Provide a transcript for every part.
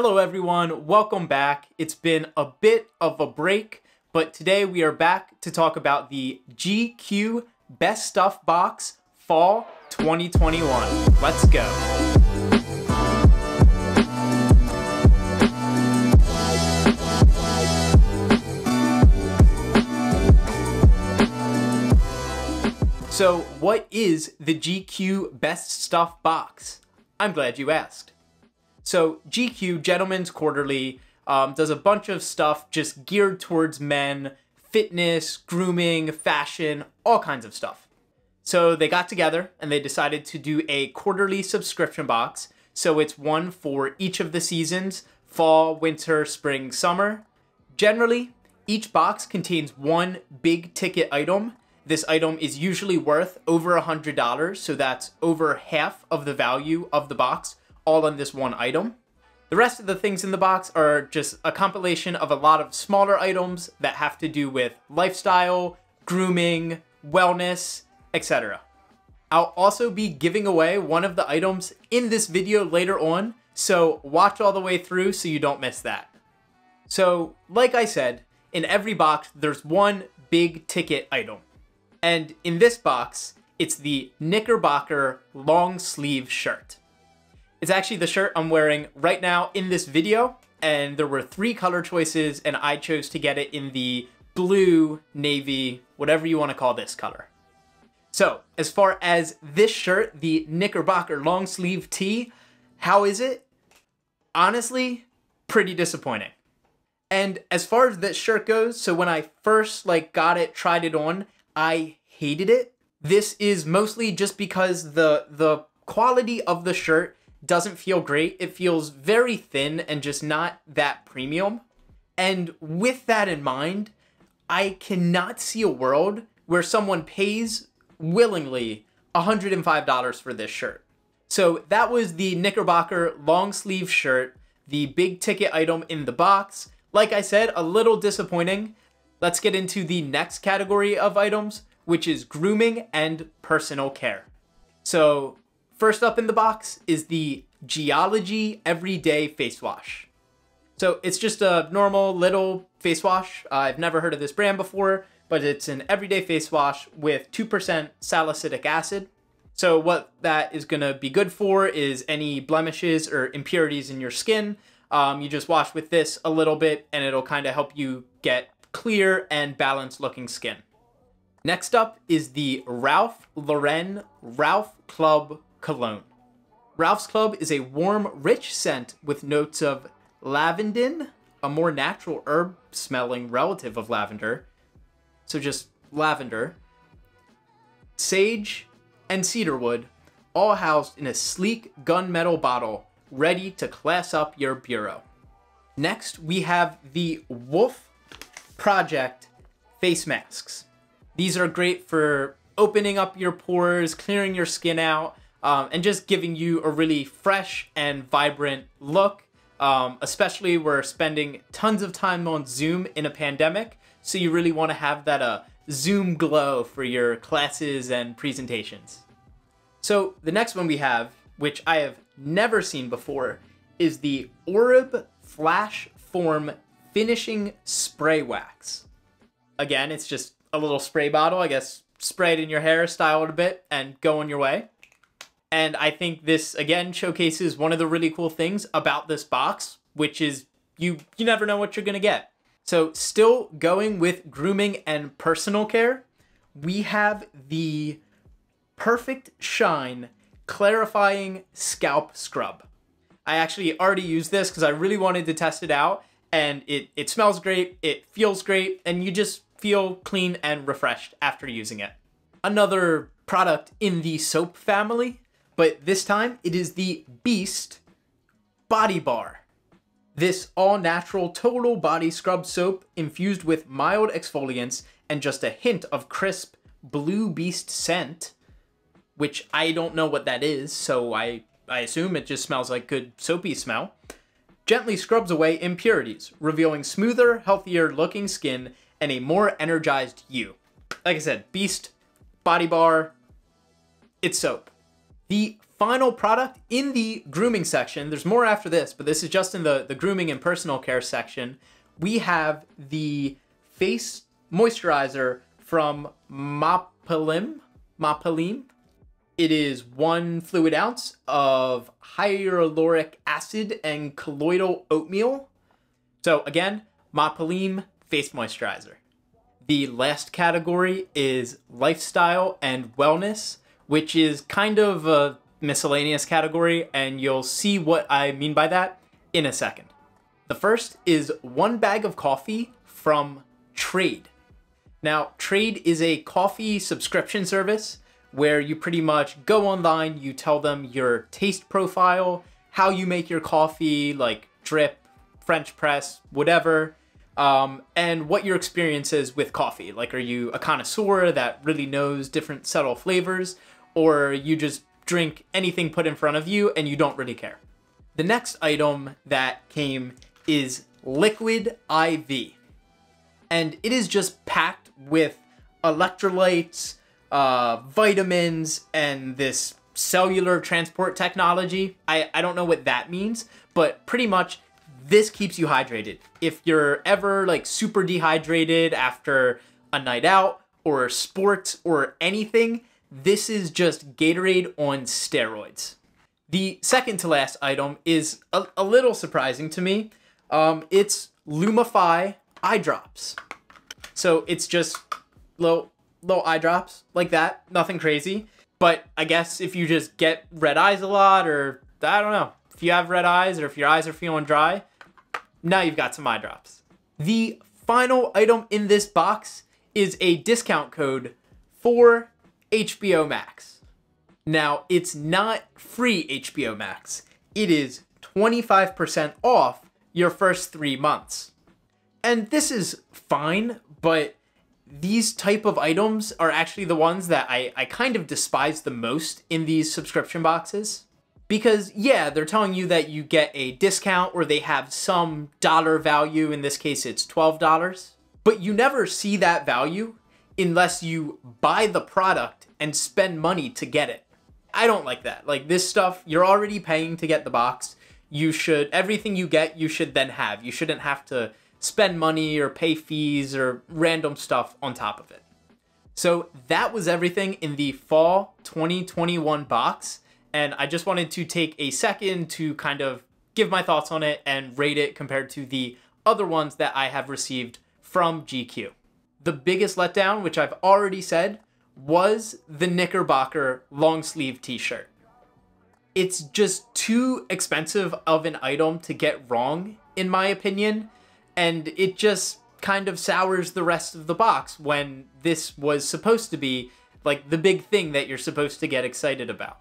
Hello everyone, welcome back. It's been a bit of a break, but today we are back to talk about the GQ Best Stuff Box Fall 2021. Let's go. So, what is the GQ Best Stuff Box? I'm glad you asked. So GQ, Gentlemen's Quarterly, um, does a bunch of stuff just geared towards men, fitness, grooming, fashion, all kinds of stuff. So they got together and they decided to do a quarterly subscription box. So it's one for each of the seasons fall, winter, spring, summer. Generally, each box contains one big ticket item. This item is usually worth over a $100, so that's over half of the value of the box all on this one item. The rest of the things in the box are just a compilation of a lot of smaller items that have to do with lifestyle, grooming, wellness, etc. I'll also be giving away one of the items in this video later on, so watch all the way through so you don't miss that. So, like I said, in every box there's one big ticket item. And in this box, it's the Knickerbocker long sleeve shirt. It's actually the shirt I'm wearing right now in this video, and there were three color choices, and I chose to get it in the blue, navy, whatever you want to call this color. So, as far as this shirt, the Knickerbocker long sleeve tee, how is it? Honestly, pretty disappointing. And as far as this shirt goes, so when I first like got it, tried it on, I hated it. This is mostly just because the the quality of the shirt doesn't feel great. It feels very thin and just not that premium. And with that in mind, I cannot see a world where someone pays willingly $105 for this shirt. So that was the Knickerbocker long sleeve shirt, the big ticket item in the box. Like I said, a little disappointing. Let's get into the next category of items, which is grooming and personal care. So First up in the box is the Geologie Everyday Face Wash. So it's just a normal little face wash. Uh, I've never heard of this brand before, but it's an everyday face wash with 2% salicylic acid. So what that is going to be good for is any blemishes or impurities in your skin. Um, you just wash with this a little bit and it'll kind of help you get clear and balanced looking skin. Next up is the Ralph Lauren Ralph Club cologne. Ralph's Club is a warm, rich scent with notes of lavandin, a more natural herb smelling relative of lavender. So just lavender, sage, and cedarwood, all housed in a sleek gunmetal bottle ready to class up your bureau. Next, we have the Wolf Project face masks. These are great for opening up your pores, clearing your skin out, um, and just giving you a really fresh and vibrant look. Um, especially we're spending tons of time on Zoom in a pandemic, so you really want to have that uh, Zoom glow for your classes and presentations. So the next one we have, which I have never seen before, is the Orb Flash Form Finishing Spray Wax. Again, it's just a little spray bottle, I guess spray it in your hair, style it a bit, and go on your way. And I think this again showcases one of the really cool things about this box, which is you you never know what you're going to get. So, still going with grooming and personal care, we have the Perfect Shine Clarifying Scalp Scrub. I actually already used this because I really wanted to test it out, and it, it smells great, it feels great, and you just feel clean and refreshed after using it. Another product in the soap family but this time it is the Beast Body Bar. This all-natural total body scrub soap infused with mild exfoliants and just a hint of crisp Blue Beast scent, which I don't know what that is, so I, I assume it just smells like good soapy smell, gently scrubs away impurities, revealing smoother, healthier looking skin and a more energized you. Like I said, Beast, Body Bar, it's soap The final product in the grooming section, there's more after this, but this is just in the, the grooming and personal care section. We have the face moisturizer from Maapilim. Maapilim. It is one fluid ounce of hyaluronic acid and colloidal oatmeal. So again, Maapilim face moisturizer. The last category is lifestyle and wellness, which is kind of a miscellaneous category, and you'll see what I mean by that in a second. The first is one bag of coffee from Trade. Now, Trade is a coffee subscription service where you pretty much go online, you tell them your taste profile, how you make your coffee, like drip, French press, whatever, um, and what your experience is with coffee. Like, are you a connoisseur that really knows different subtle flavors, or you just drink anything put in front of you and you don't really care? The next item that came is Liquid IV. And it is just packed with electrolytes, uh, vitamins, and this cellular transport technology. I, I don't know what that means, but pretty much this keeps you hydrated. If you're ever like super dehydrated after a night out or sports or anything, this is just Gatorade on steroids. The second to last item is a, a little surprising to me. Um, it's Lumify eye drops. So it's just little little eye drops like that, nothing crazy. But I guess if you just get red eyes a lot, or I don't know, if you have red eyes or if your eyes are feeling dry, now you've got some eye drops. The final item in this box is a discount code for HBO Max. Now, it's not free HBO Max. It is 25% off your first three months. And this is fine, but these type of items are actually the ones that I, I kind of despise the most in these subscription boxes. Because, yeah, they're telling you that you get a discount or they have some dollar value. In this case, it's $12. But you never see that value unless you buy the product and spend money to get it. I don't like that. Like, this stuff, you're already paying to get the box. You should, everything you get, you should then have. You shouldn't have to spend money or pay fees or random stuff on top of it. So that was everything in the fall 2021 box. And I just wanted to take a second to kind of give my thoughts on it and rate it compared to the other ones that I have received from GQ. The biggest letdown, which I've already said, was the Knickerbocker long sleeve t shirt. It's just too expensive of an item to get wrong, in my opinion and it just kind of sours the rest of the box when this was supposed to be like the big thing that you're supposed to get excited about.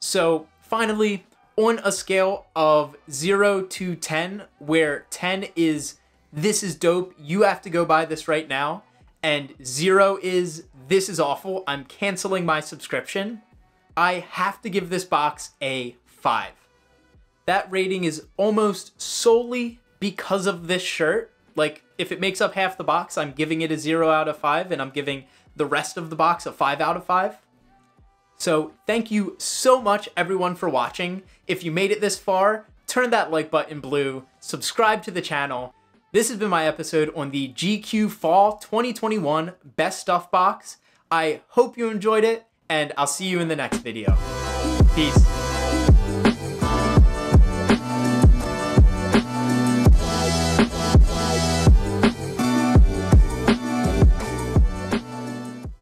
So finally, on a scale of 0 to 10, where 10 is this is dope, you have to go buy this right now, and 0 is this is awful, I'm canceling my subscription, I have to give this box a 5. That rating is almost solely because of this shirt, like if it makes up half the box, I'm giving it a zero out of five and I'm giving the rest of the box a five out of five. So thank you so much everyone for watching. If you made it this far, turn that like button blue, subscribe to the channel. This has been my episode on the GQ Fall 2021 Best Stuff Box. I hope you enjoyed it, and I'll see you in the next video. Peace.